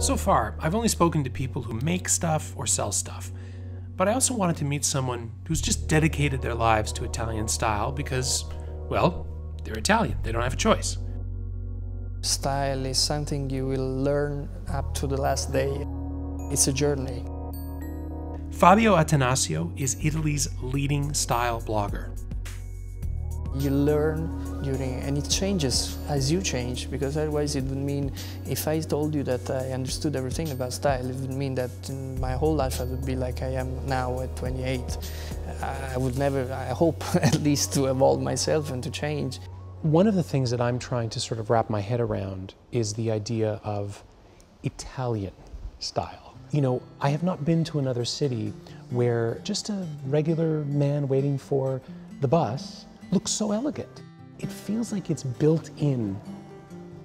So far, I've only spoken to people who make stuff or sell stuff, but I also wanted to meet someone who's just dedicated their lives to Italian style because, well, they're Italian, they don't have a choice. Style is something you will learn up to the last day. It's a journey. Fabio Attanasio is Italy's leading style blogger. You learn during, and it changes as you change, because otherwise it would mean, if I told you that I understood everything about style, it would mean that my whole life I would be like I am now at 28. I would never, I hope at least to evolve myself and to change. One of the things that I'm trying to sort of wrap my head around is the idea of Italian style. You know, I have not been to another city where just a regular man waiting for the bus looks so elegant. It feels like it's built in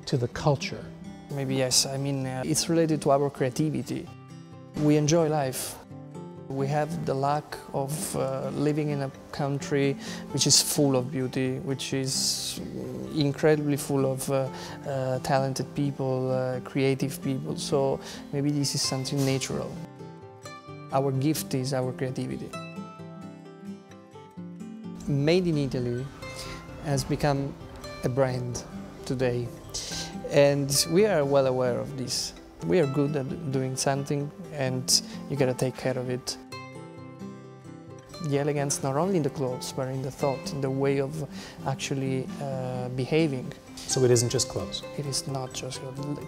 to the culture. Maybe yes, I mean, uh, it's related to our creativity. We enjoy life. We have the luck of uh, living in a country which is full of beauty, which is incredibly full of uh, uh, talented people, uh, creative people. So maybe this is something natural. Our gift is our creativity. Made in Italy has become a brand today, and we are well aware of this. We are good at doing something and you gotta take care of it. The elegance not only in the clothes, but in the thought, in the way of actually uh, behaving. So it isn't just clothes. It is not just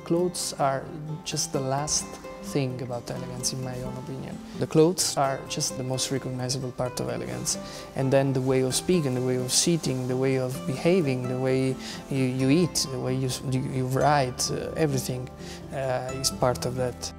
clothes are just the last thing about elegance in my own opinion. The clothes are just the most recognizable part of elegance and then the way of speaking, the way of sitting, the way of behaving, the way you, you eat, the way you, you, write, uh, everything uh, is part of that.